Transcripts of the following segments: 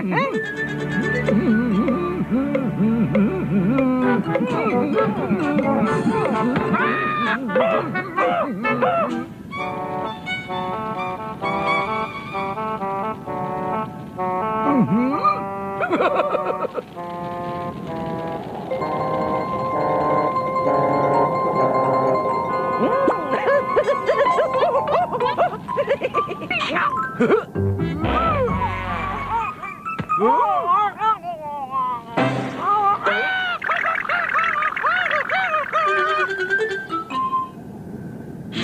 Huh?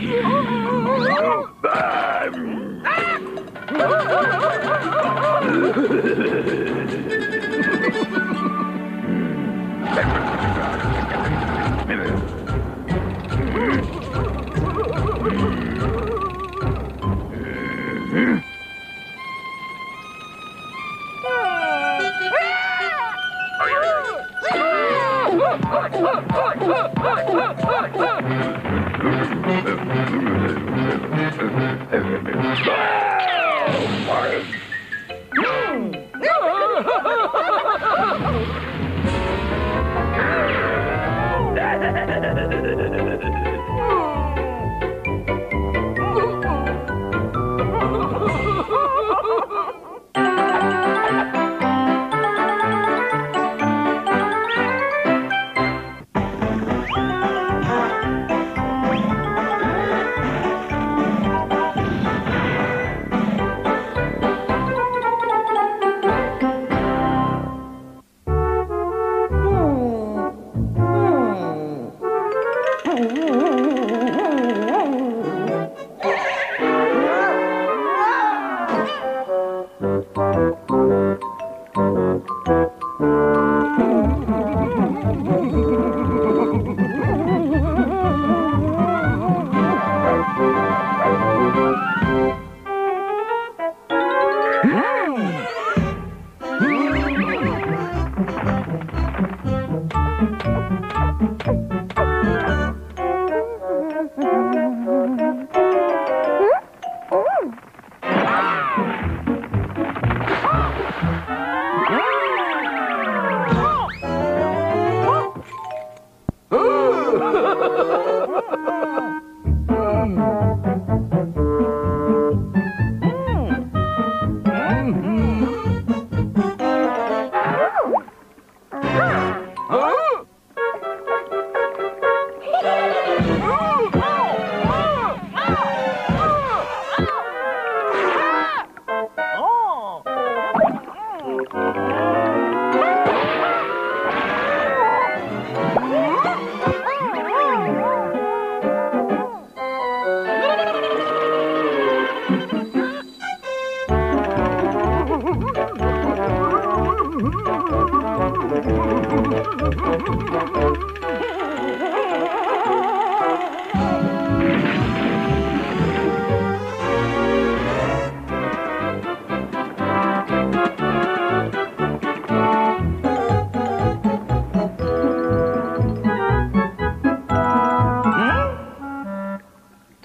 Look! Look! Look! Wild. Música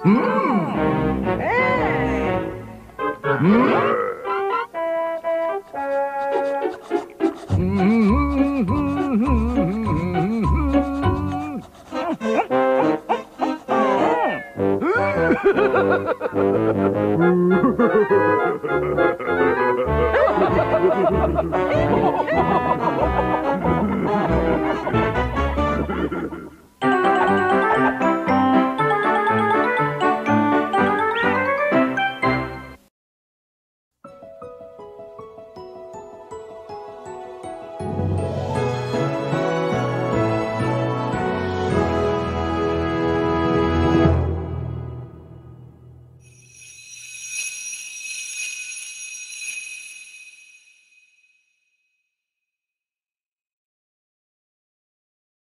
Mm. Hey. Hmm? Oh,